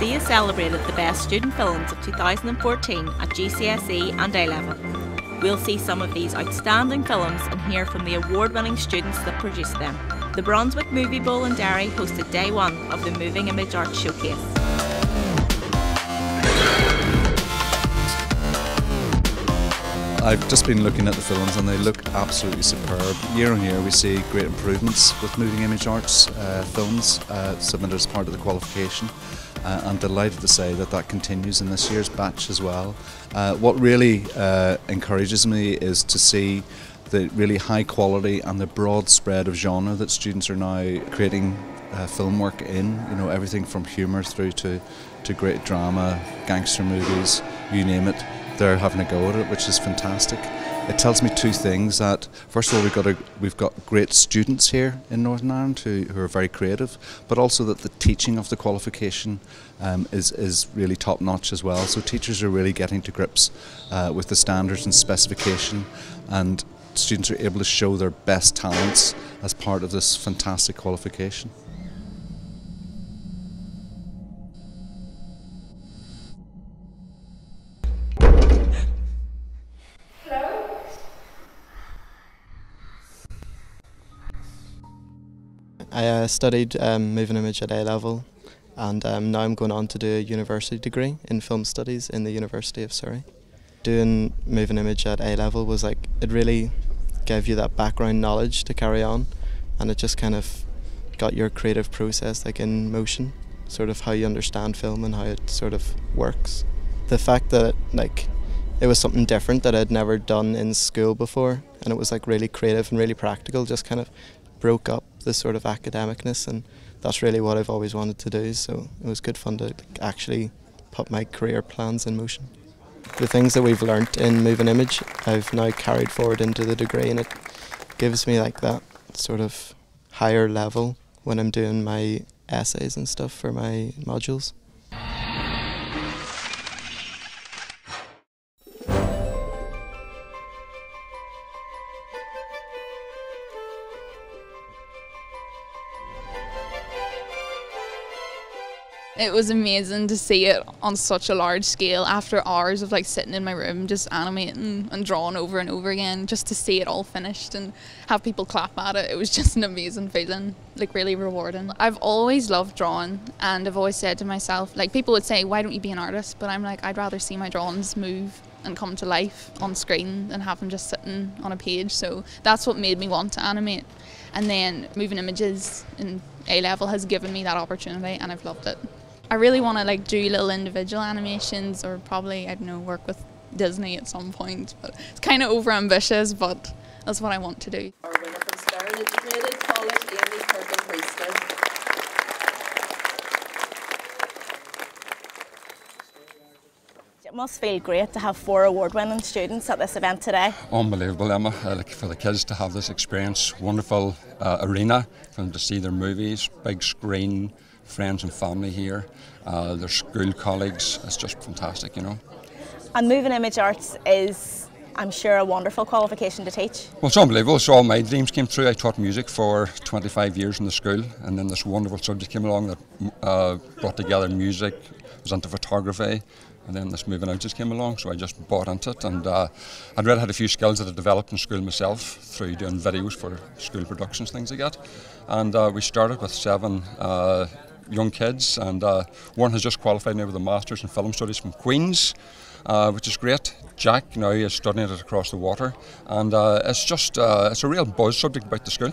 CCEA celebrated the best student films of 2014 at GCSE and A level. We'll see some of these outstanding films and hear from the award winning students that produced them. The Brunswick Movie Bowl in Derry hosted day one of the Moving Image Arts Showcase. I've just been looking at the films and they look absolutely superb. Year on year we see great improvements with Moving Image Arts uh, films uh, submitted as part of the qualification. Uh, I'm delighted to say that that continues in this year's batch as well. Uh, what really uh, encourages me is to see the really high quality and the broad spread of genre that students are now creating uh, film work in. You know, everything from humour through to, to great drama, gangster movies, you name it they're having a go at it, which is fantastic. It tells me two things: that first of all, we've got a, we've got great students here in Northern Ireland who, who are very creative, but also that the teaching of the qualification um, is is really top notch as well. So teachers are really getting to grips uh, with the standards and specification, and students are able to show their best talents as part of this fantastic qualification. I uh, studied um, moving image at A level and um, now I'm going on to do a university degree in film studies in the University of Surrey. Doing moving image at A level was like, it really gave you that background knowledge to carry on and it just kind of got your creative process like in motion, sort of how you understand film and how it sort of works. The fact that like it was something different that I'd never done in school before and it was like really creative and really practical just kind of broke up the sort of academicness, and that's really what I've always wanted to do. So it was good fun to actually put my career plans in motion. The things that we've learnt in Moving Image, I've now carried forward into the degree, and it gives me like that sort of higher level when I'm doing my essays and stuff for my modules. It was amazing to see it on such a large scale after hours of like sitting in my room just animating and drawing over and over again just to see it all finished and have people clap at it. It was just an amazing feeling, like really rewarding. I've always loved drawing and I've always said to myself, like people would say, why don't you be an artist? But I'm like, I'd rather see my drawings move and come to life on screen than have them just sitting on a page. So that's what made me want to animate. And then moving images in A level has given me that opportunity and I've loved it. I really want to like do little individual animations or probably I don't know work with Disney at some point. But it's kind of over ambitious, but that's what I want to do. Our winner from Stirling Integrated College, Amy Perkin Priestley. It must feel great to have four award-winning students at this event today. Unbelievable, Emma. Like for the kids to have this experience, wonderful uh, arena for them to see their movies, big screen, friends and family here, uh, their school colleagues. It's just fantastic, you know. And Moving Image Arts is, I'm sure, a wonderful qualification to teach. Well, it's unbelievable. So all my dreams came true. I taught music for 25 years in the school, and then this wonderful subject came along that uh, brought together music, was into photography, and then this moving out just came along, so I just bought into it. And uh, I'd already had a few skills that I developed in school myself through doing videos for school productions, things like that. And uh, we started with seven uh, young kids, and uh, one has just qualified now with a Masters in Film Studies from Queen's. Uh, which is great. Jack now is studying it across the water, and uh, it's just uh, it's a real buzz subject about the school.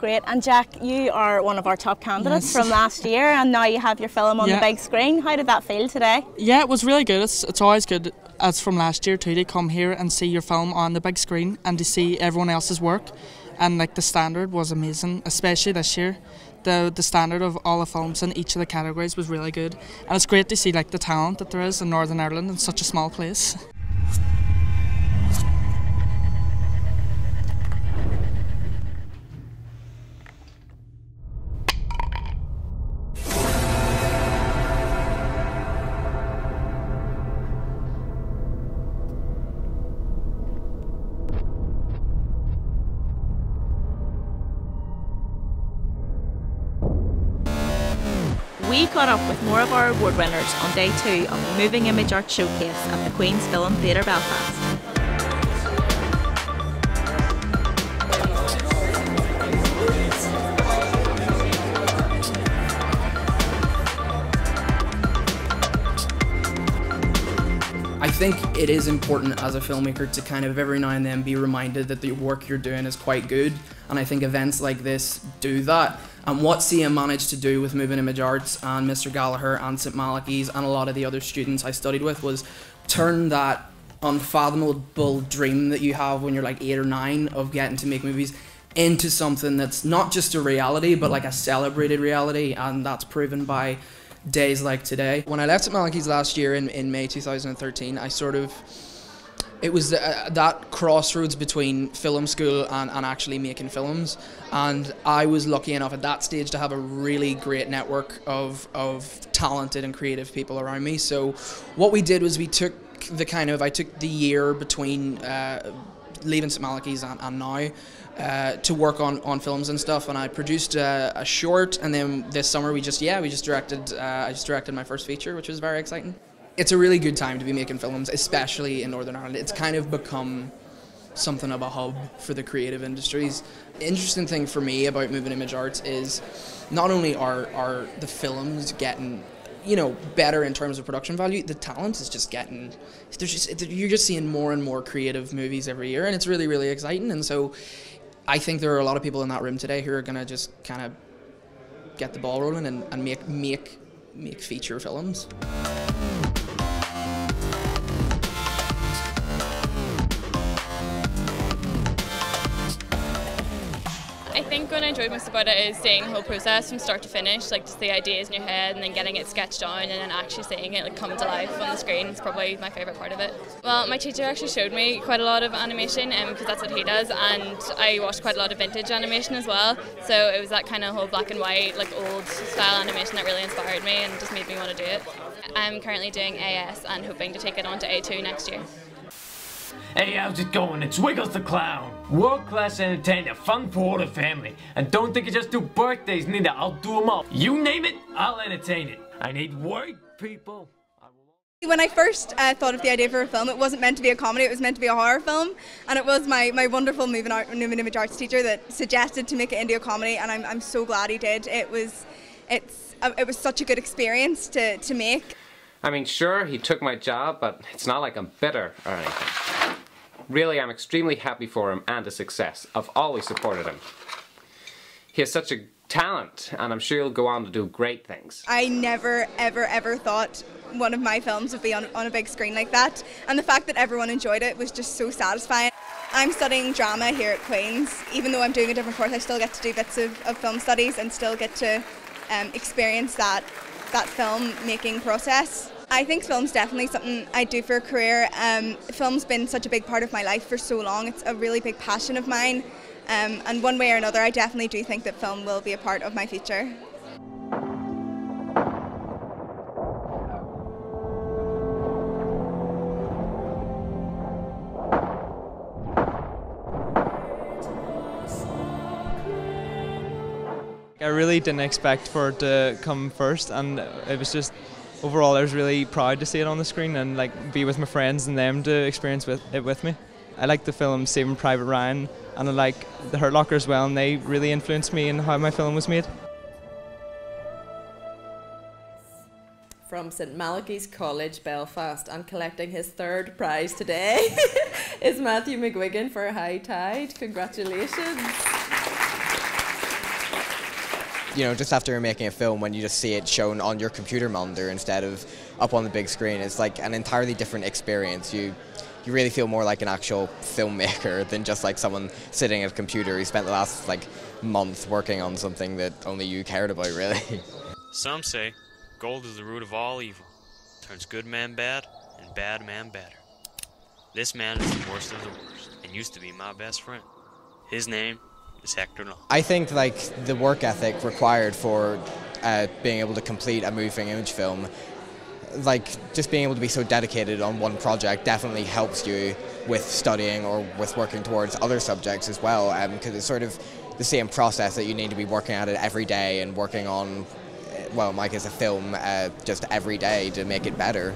Great, and Jack, you are one of our top candidates yes. from last year, and now you have your film on yeah. the big screen. How did that feel today? Yeah, it was really good. It's, it's always good, as from last year too, to come here and see your film on the big screen and to see everyone else's work, and like the standard was amazing, especially this year the the standard of all the films in each of the categories was really good, and it's great to see like the talent that there is in Northern Ireland in such a small place. We caught up with more of our award winners on day two of the Moving Image Art Showcase at the Queen's Film Theatre Belfast. I think it is important as a filmmaker to kind of every now and then be reminded that the work you're doing is quite good and I think events like this do that. And what CCEA managed to do with Moving Image Arts and Mr. Gallagher and St. Malachy's and a lot of the other students I studied with was turn that unfathomable dream that you have when you're like eight or nine of getting to make movies into something that's not just a reality but like a celebrated reality and that's proven by days like today. When I left St. Malachy's last year in, in May 2013, I sort of it was uh, that crossroads between film school and, and actually making films. And i was lucky enough at that stage to have a really great network of, of talented and creative people around me. So what we did was we took the kind of i took the year between uh, leaving st malachy's and, and now uh, to work on, on films and stuff. And I produced a, a, short. And then this summer we just yeah we just directed uh, I just directed my first feature which was very exciting it's a really good time to be making films, especially in Northern Ireland. It's kind of become something of a hub for the creative industries. Interesting thing for me about Moving Image Arts is not only are, are the films getting you know better in terms of production value the talent is just getting there's just you're just seeing more and more creative movies every year and it's really really exciting and so i think there are a lot of people in that room today who are going to just kind of get the ball rolling and, and make make make feature films most about it is seeing the whole process from start to finish, like just the ideas in your head and then getting it sketched down and then actually seeing it like come to life on the screen is probably my favourite part of it. Well, my teacher actually showed me quite a lot of animation because um, that's what he does and I watched quite a lot of vintage animation as well. So it was that kind of whole black and white, like old style animation that really inspired me and just made me want to do it. I'm currently doing AS and hoping to take it on to A2 next year. Hey, how's it going? It's Wiggles the Clown. World class entertainer, fun for all the family. And don't think I just do birthdays, neither. I'll do them all. You name it, I'll entertain it. I need work, people. When I first uh, thought of the idea for a film, it wasn't meant to be a comedy, it was meant to be a horror film. And it was my, my wonderful moving, art, moving image arts teacher that suggested to make it into a comedy, and I'm, I'm so glad he did. It was, it's, uh, it was such a good experience to, to make. I mean, sure, he took my job, but it's not like I'm bitter or anything. Really, I'm extremely happy for him and his success. I've always supported him. He has such a talent, and I'm sure he'll go on to do great things. I never, ever, ever thought one of my films would be on, on a big screen like that, and the fact that everyone enjoyed it was just so satisfying. I'm studying drama here at Queen's. Even though I'm doing a different course, I still get to do bits of, of film studies and still get to um, experience that that film making process. I think film's definitely something I do for a career. Um, film's been such a big part of my life for so long. It's a really big passion of mine. Um, and one way or another, I definitely do think that film will be a part of my future. I really didn't expect for it to come first, and it was just overall I was really proud to see it on the screen and like be with my friends and them to experience with it with me. I like the film Saving Private Ryan, and I like The Hurt Locker as well, and they really influenced me in how my film was made. From St Malachy's College, Belfast, and collecting his third prize today is Matthew McGuigan for High Tide. Congratulations you know, just after making a film, when you just see it shown on your computer monitor instead of up on the big screen, it's like an entirely different experience. You you really feel more like an actual filmmaker than just like someone sitting at a computer who spent the last like month working on something that only you cared about, really. Some say gold is the root of all evil, turns good man bad and bad man better. This man is the worst of the worst and used to be my best friend. His name is Hector Long. I think like the work ethic required for uh, being able to complete a moving image film, like just being able to be so dedicated on one project definitely helps you with studying or with working towards other subjects as well, because um, it's sort of the same process that you need to be working at it every day and working on well, in my case, a film uh, just every day to make it better.